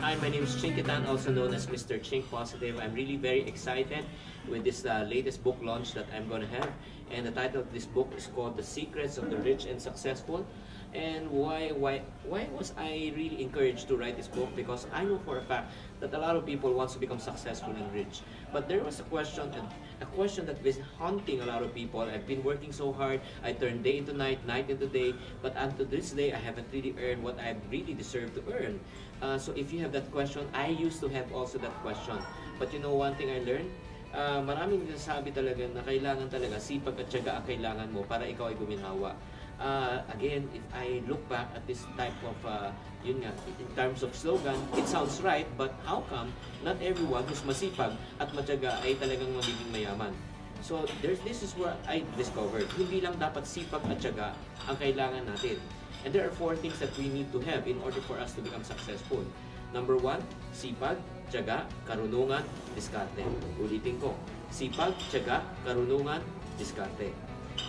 Hi, my name is Chinkitan, also known as Mr. Chink Positive. I'm really very excited with this uh, latest book launch that I'm going to have. And the title of this book is called The Secrets of the Rich and Successful. And why why why was I really encouraged to write this book? Because I know for a fact that a lot of people wants to become successful and rich. But there was a question a question that was haunting a lot of people. I've been working so hard. I turn day into night, night into day. But until this day, I haven't really earned what I really deserve to earn. Uh, so if you have that question, I used to have also that question. But you know one thing I learned? Uh, maraming nasasabi talaga na kailangan talaga sipag at syaga ang kailangan mo para ikaw ay guminhawa uh, again, if I look back at this type of, uh, yun nga, in terms of slogan, it sounds right, but how come not everyone who's masipag at matyaga ay talagang magiging mayaman? So, there's, this is where I discovered, hindi lang dapat sipag at tiyaga ang kailangan natin. And there are four things that we need to have in order for us to become successful. Number one, sipag, tiyaga, karunungan, diskarte. Ulitin ko, sipag, tiyaga, karunungan, diskarte.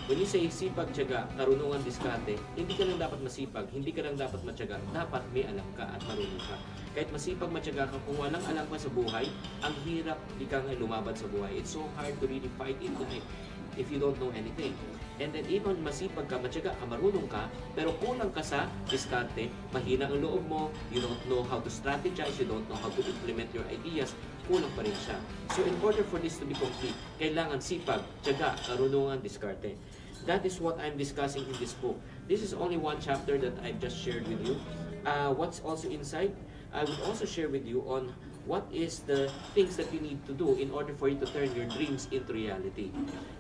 When you say sipag, tiyaga, karunungan, diskarte, hindi ka lang dapat masipag, hindi ka lang dapat matyaga, dapat may alam ka at marunong ka. Kahit masipag, matyaga ka, kung walang alam ka sa buhay, ang hirap di ka nga lumaban sa buhay. It's so hard to really fight in life if you don't know anything. And then even masipag ka, matyaga ka, marunong ka, pero kulang ka sa diskarte, mahina ang loob mo, you don't know how to strategize, you don't know how to implement your ideas, kulang pa rin siya. So in order for this to be complete, kailangan sipag, tiyaga, karunungan, diskarte. That is what I'm discussing in this book. This is only one chapter that I've just shared with you. Uh, what's also inside, I would also share with you on what is the things that you need to do in order for you to turn your dreams into reality.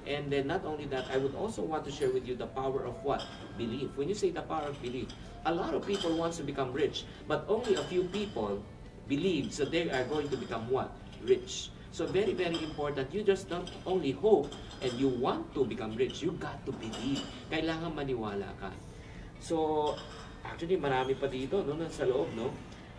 And then not only that, I would also want to share with you the power of what? Belief. When you say the power of belief, a lot of people wants to become rich, but only a few people believe that they are going to become what? Rich. So very, very important. You just don't only hope and you want to become rich. You got to believe. Kailangan maniwala ka. So, actually, marami pa dito, no, sa loob, no?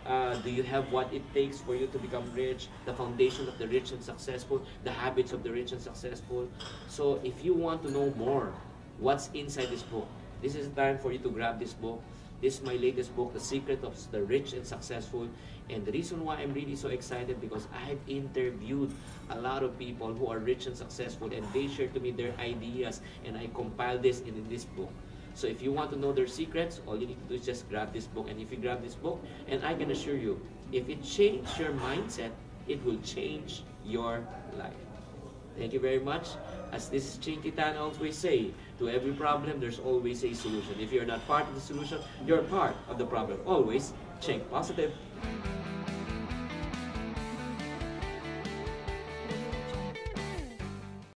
Uh, do you have what it takes for you to become rich? The foundation of the rich and successful, the habits of the rich and successful. So, if you want to know more, what's inside this book, this is the time for you to grab this book. This is my latest book, The Secret of the Rich and Successful. And the reason why I'm really so excited because I've interviewed a lot of people who are rich and successful and they share to me their ideas and I compile this in, this book. So if you want to know their secrets, all you need to do is just grab this book. And if you grab this book, and I can assure you, if it changed your mindset, it will change your life. Thank you very much. As this Chinky Tan always say, to every problem, there's always a solution. If you're not part of the solution, you're part of the problem. Always think positive.